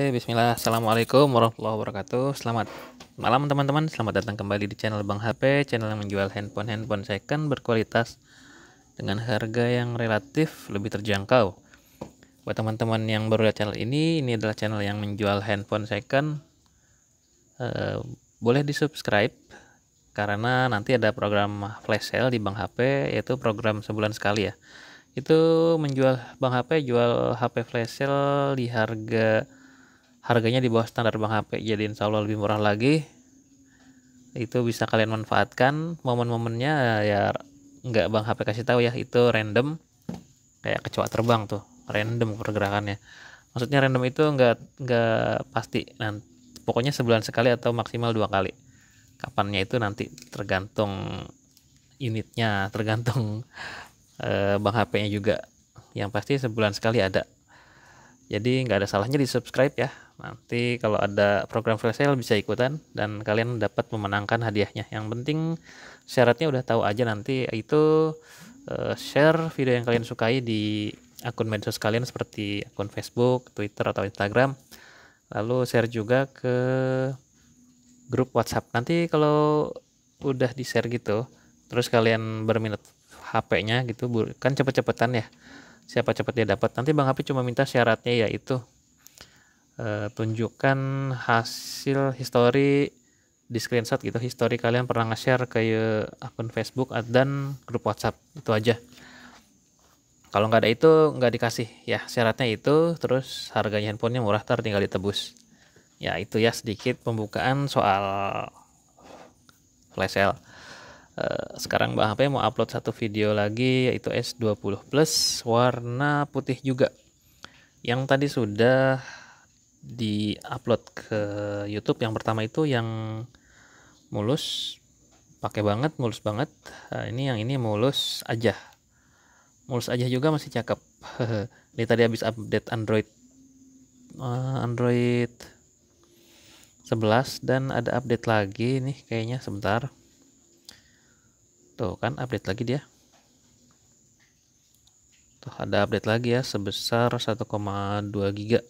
Bismillah, Assalamualaikum warahmatullahi wabarakatuh. Selamat malam teman-teman. Selamat datang kembali di channel Bang HP Channel yang menjual handphone-handphone second berkualitas Dengan harga yang relatif lebih terjangkau. Buat teman-teman yang baru lihat channel ini Ini adalah channel yang menjual handphone second uh, Boleh di subscribe Karena nanti ada program flash sale di Bang HP Yaitu program sebulan sekali ya. Itu menjual Bang HP Jual HP flash sale di harga harganya di bawah standar Bang HP jadi insya Allah lebih murah lagi. Itu bisa kalian manfaatkan. Momen-momennya ya nggak Bang HP kasih tahu ya. Itu random. Kayak kecoa terbang tuh. Random pergerakannya. Maksudnya random itu nggak nggak pasti. Nah pokoknya sebulan sekali atau maksimal dua kali. Kapannya itu nanti tergantung unitnya tergantung eh, Bang HP-nya juga. Yang pasti sebulan sekali ada jadi nggak ada salahnya di subscribe ya. Nanti kalau ada program flash sale bisa ikutan dan kalian dapat memenangkan hadiahnya. Yang penting syaratnya udah tahu aja nanti itu uh, share video yang kalian sukai di akun medsos kalian seperti akun Facebook, Twitter atau Instagram. Lalu share juga ke grup WhatsApp. Nanti kalau udah di share gitu terus kalian berminat HP-nya gitu kan cepet-cepetan ya siapa cepat dia dapat. Nanti Bang HP cuma minta syaratnya yaitu uh, tunjukkan hasil history di screenshot gitu. History kalian pernah nge-share ke uh, akun Facebook dan grup WhatsApp. Itu aja. Kalau nggak ada itu nggak dikasih. Ya syaratnya itu terus harganya handphonenya murah tar tinggal ditebus. Ya itu ya sedikit pembukaan soal flash sale uh, sekarang Bang HP mau upload satu video lagi yaitu S20 Plus warna putih juga. Yang tadi sudah di upload ke YouTube. Yang pertama itu yang mulus pakai banget mulus banget. Nah, ini yang ini mulus aja. Mulus aja juga masih cakep. Ini tadi habis update Android uh, Android 11 dan ada update lagi nih kayaknya sebentar tuh kan update lagi dia tuh ada update lagi ya sebesar 1,2 giga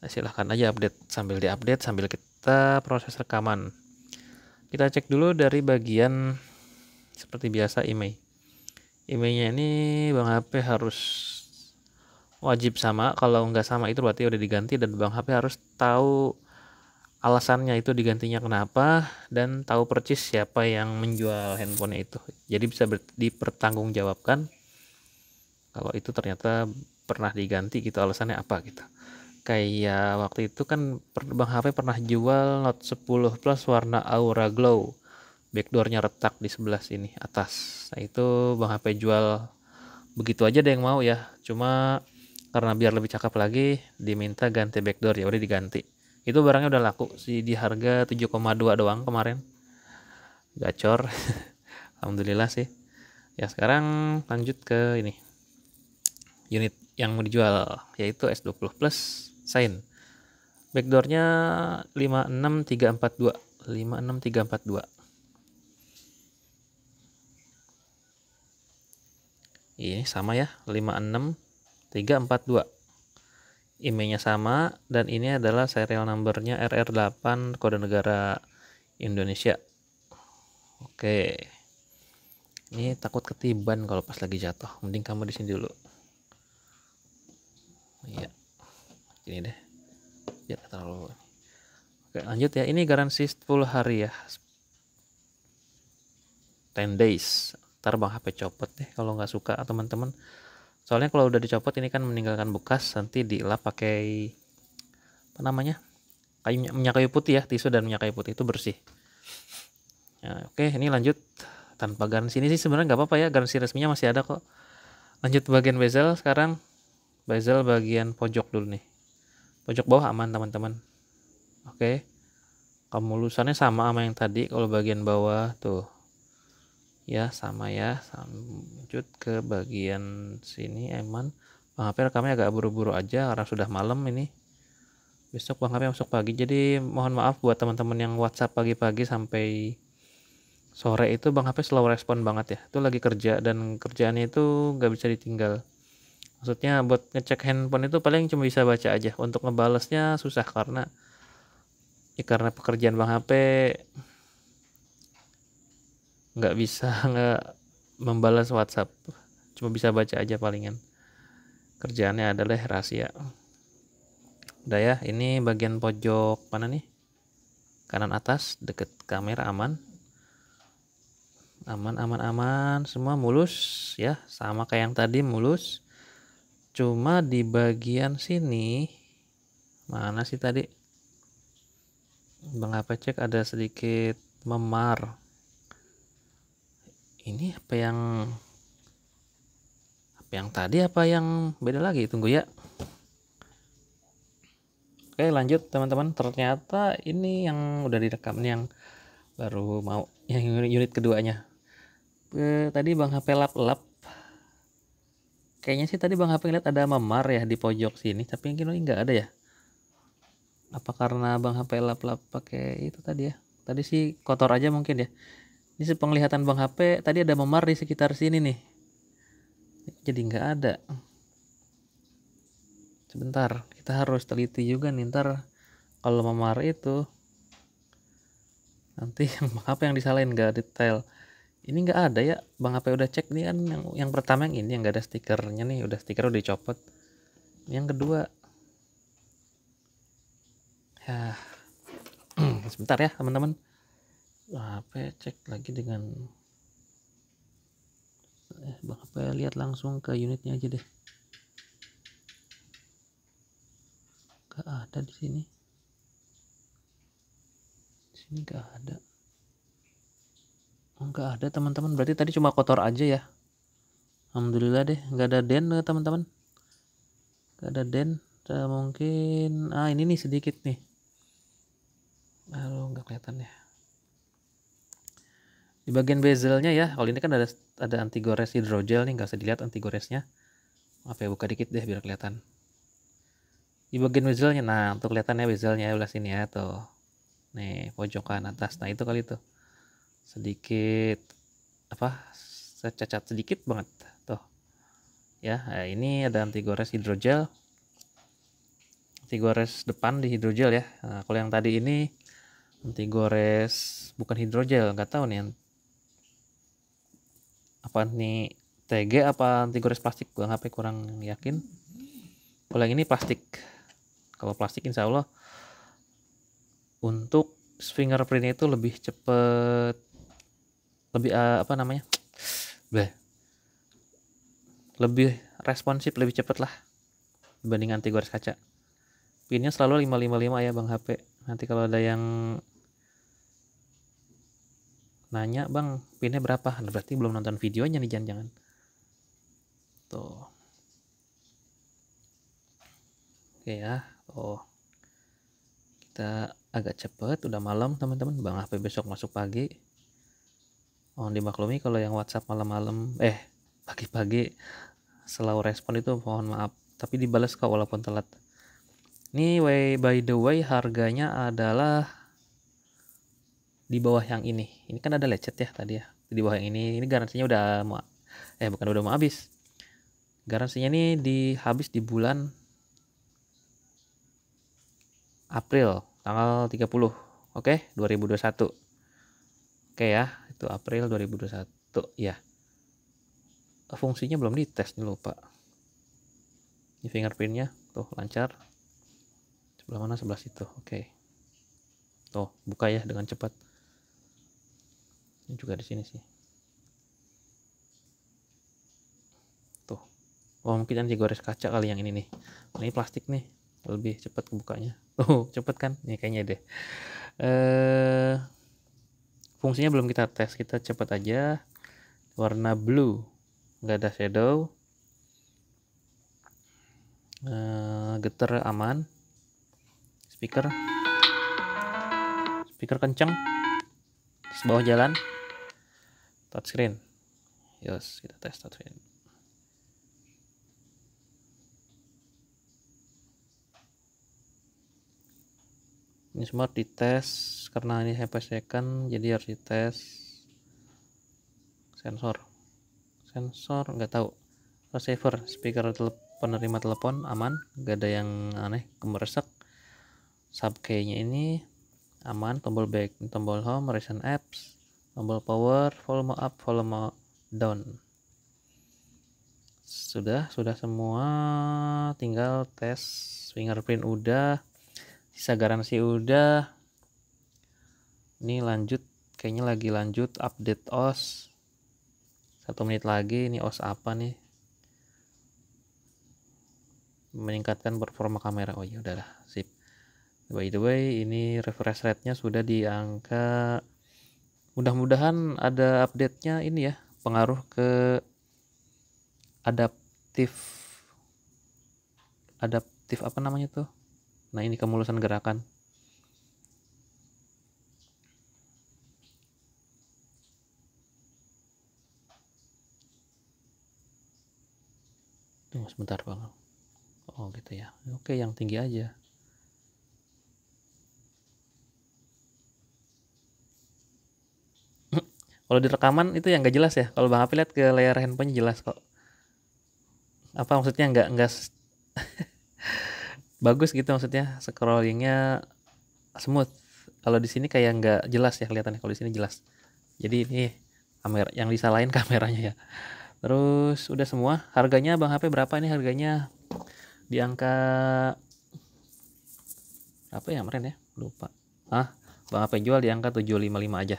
Nah, silahkan aja update sambil diupdate sambil kita proses rekaman. Kita cek dulu dari bagian seperti biasa email. Emailnya ini Bang HP harus wajib sama. Kalau nggak sama itu berarti udah diganti dan Bang HP harus tahu alasannya itu digantinya kenapa dan tahu persis siapa yang menjual handphone itu. Jadi bisa dipertanggungjawabkan kalau itu ternyata pernah diganti gitu alasannya apa gitu. Kayak waktu itu kan Bang HP pernah jual Note 10 Plus warna Aura Glow. Backdoornya retak di sebelah sini atas. Nah itu Bang HP jual. Begitu aja ada yang mau ya. Cuma karena biar lebih cakep lagi diminta ganti backdoor. Ya udah diganti itu barangnya udah laku sih di harga 7,2 doang kemarin. Gacor. Alhamdulillah sih. Ya sekarang lanjut ke ini. Unit yang mau dijual yaitu S20 Plus sign backdoornya 56342 56342 ini sama ya 56342 emailnya sama dan ini adalah serial numbernya RR8 kode negara Indonesia. Oke. Ini takut ketiban kalau pas lagi jatuh. Mending kamu di sini dulu. Iya. Ini deh. Biar terlalu oke lanjut ya. Ini garansi 10 hari ya. 10 days. Ntar bang HP copot deh kalau nggak suka teman-teman soalnya kalau udah dicopot ini kan meninggalkan bekas nanti dilap pakai apa namanya kayu minyak kayu putih ya tisu dan minyak kayu putih itu bersih. Ya, oke ini lanjut. Tanpa garansi ini sih sebenarnya nggak apa-apa ya garansi resminya masih ada kok. Lanjut bagian bezel sekarang. Bezel bagian pojok dulu nih. Pojok bawah aman teman-teman. Oke. Kemulusannya sama sama yang tadi kalau bagian bawah tuh ya sama ya. Lanjut ke bagian sini aman Bang HP rekamnya agak buru-buru aja karena sudah malam ini. Besok Bang HP masuk pagi. Jadi mohon maaf buat teman-teman yang WhatsApp pagi-pagi sampai sore itu. Bang HP slow respon banget ya. Itu lagi kerja dan kerjaannya itu nggak bisa ditinggal. Maksudnya buat ngecek handphone itu paling cuma bisa baca aja. Untuk ngebalesnya susah karena ya karena pekerjaan bang HP nggak bisa nggak membalas WhatsApp. Cuma bisa baca aja palingan. Kerjaannya adalah rahasia. Udah ya ini bagian pojok mana nih? Kanan atas deket kamera aman. Aman aman aman. Semua mulus ya sama kayak yang tadi mulus. Cuma di bagian sini mana sih tadi? Bang HP cek ada sedikit memar ini apa yang apa yang tadi apa yang beda lagi? Tunggu ya. Oke lanjut teman-teman. Ternyata ini yang udah direkam ini yang baru mau yang unit keduanya. Eh, tadi bang HP lap-lap. Kayaknya sih tadi bang HP lihat ada memar ya di pojok sini tapi yang ini nggak ada ya? Apa karena bang HP lap-lap pakai itu tadi ya? Tadi sih kotor aja mungkin ya ini sepenglihatan bang HP tadi ada memar di sekitar sini nih. Jadi nggak ada. Sebentar kita harus teliti juga nih ntar kalau memar itu nanti bang HP yang disalahin nggak detail. Ini nggak ada ya bang HP udah cek nih kan yang yang pertama yang ini yang nggak ada stikernya nih udah stiker udah dicopot. Yang kedua ya sebentar ya teman-teman HP cek lagi dengan eh bang HP lihat langsung ke unitnya aja deh. Nggak ada di sini. Sini nggak ada. Nggak ada teman-teman. Berarti tadi cuma kotor aja ya? Alhamdulillah deh nggak ada den eh, teman-teman. Nggak ada den Nah, mungkin ah ini nih sedikit nih. Aduh nggak kelihatan ya di bagian bezelnya ya kalau ini kan ada ada anti gores hidrogel nih nggak usah dilihat anti goresnya apa ya buka dikit deh biar kelihatan. Di bagian bezelnya nah untuk kelihatannya bezelnya ya sini ya tuh. Nih pojokan atas. Nah itu kali tuh. Sedikit apa cacat sedikit banget tuh. Ya nah ini ada anti gores hidrogel. Anti gores depan di hidrogel ya. Nah, kalau yang tadi ini anti gores bukan hidrogel nggak tahu nih apa nih? TG apa anti gores plastik? Gua ngapain kurang yakin. Kalau yang ini plastik. Kalau plastik insya Allah. Untuk fingerprint itu lebih cepet. Lebih uh, apa namanya? Bleh. lebih responsif lebih cepet lah dibanding anti gores kaca. Pinnya selalu 555 ya bang HP nanti kalau ada yang nanya bang pinnya berapa? Berarti belum nonton videonya nih jangan-jangan tuh. Oke ya. Oh. Kita agak cepet udah malam teman-teman. Bang HP besok masuk pagi. Mohon dimaklumi kalau yang WhatsApp malam-malam eh pagi-pagi selalu respon itu mohon maaf. Tapi dibalas kok walaupun telat. Ini by the way harganya adalah di bawah yang ini. Ini kan ada lecet ya tadi ya. Di bawah yang ini ini garansinya udah mau eh bukan udah mau habis. Garansinya ini di habis di bulan April tanggal 30 oke? okay? 2021 oke ya itu April 2021 ya. Fungsinya belum dites nih lupa. Ini fingerprintnya tuh lancar. Sebelah mana? Sebelah situ oke. Tuh buka ya dengan cepat ini juga di sini sih. Tuh. Oh mungkin anti gores kaca kali yang ini nih. Ini plastik nih. Lebih cepat bukanya oh cepet kan? Nih kayaknya deh. Eh fungsinya belum kita tes. Kita cepat aja. Warna blue. Nggak ada shadow. Uh, getar aman. Speaker. Speaker kenceng. Bawah jalan touchscreen. Yes kita tes touchscreen. Ini semua dites karena ini HP second jadi harus dites sensor. Sensor nggak tahu. Receiver speaker penerima telepon aman. Gak ada yang aneh kemeresek sub ini aman tombol back tombol home recent apps tombol power volume up volume down. Sudah sudah semua. Tinggal tes fingerprint udah sisa garansi udah. Ini lanjut kayaknya lagi lanjut update os satu menit lagi ini os apa nih? Meningkatkan performa kamera. Oh ya udahlah sip. By the way ini refresh rate nya sudah di angka mudah-mudahan ada update nya ini ya pengaruh ke adaptif adaptif apa namanya tuh? Nah ini kemulusan gerakan. Tunggu sebentar bang. Oh gitu ya. Oke yang tinggi aja kalau di rekaman itu yang gak jelas ya. Kalau bang Api lihat ke layar handphonenya jelas kok. Apa maksudnya? Nggak nggak bagus gitu maksudnya. Scrollingnya smooth. Kalau di sini kayak nggak jelas ya kelihatannya. Kalau di sini jelas. Jadi ini kamera yang disalahin kameranya ya. Terus udah semua. Harganya bang HP berapa ini harganya? Di angka apa ya kemarin ya? Lupa. Ah bang HP jual di angka 755 aja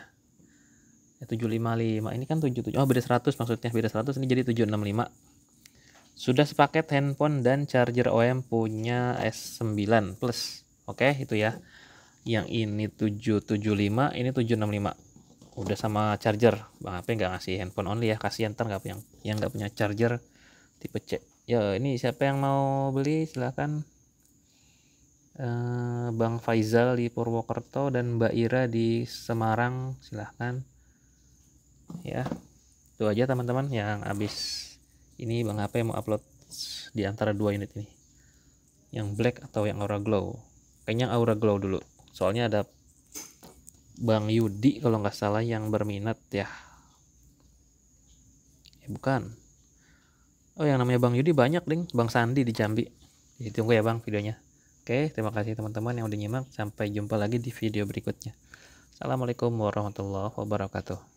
ya, 755 ini kan 77 oh beda 100 maksudnya. Beda 100 ini jadi 765 sudah sepaket handphone dan charger OM punya S9 plus. Oke itu ya. Yang ini 775 ini 765 udah sama charger. Bang HP nggak ngasih handphone only ya. Kasihan ntar nggak yang yang nggak punya charger tipe C. Ya ini siapa yang mau beli? Silahkan uh, Bang Faizal di Purwokerto dan Mbak Ira di Semarang. Silahkan ya itu aja teman-teman yang habis ini Bang HP mau upload di antara dua unit ini yang black atau yang aura glow kayaknya aura glow dulu soalnya ada Bang Yudi kalau nggak salah yang berminat ya. Eh, bukan. Oh yang namanya Bang Yudi banyak ding, Bang Sandi di Jambi. Ditunggu ya Bang videonya. Oke, terima kasih teman-teman yang udah nyimak. Sampai jumpa lagi di video berikutnya. Assalamualaikum warahmatullahi wabarakatuh.